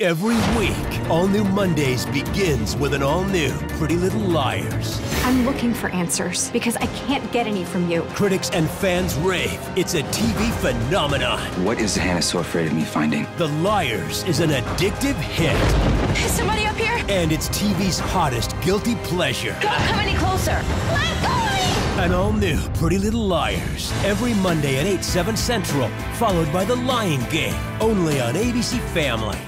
Every week, All New Mondays begins with an all new Pretty Little Liars. I'm looking for answers because I can't get any from you. Critics and fans rave. It's a TV phenomenon. What is Hanna so afraid of me finding? The Liars is an addictive hit, Is somebody up here? and it's TV's hottest guilty pleasure. Don't come any closer. Let go! An all new Pretty Little Liars. Every Monday at 8, 7 Central, followed by The Lying Game, only on ABC Family.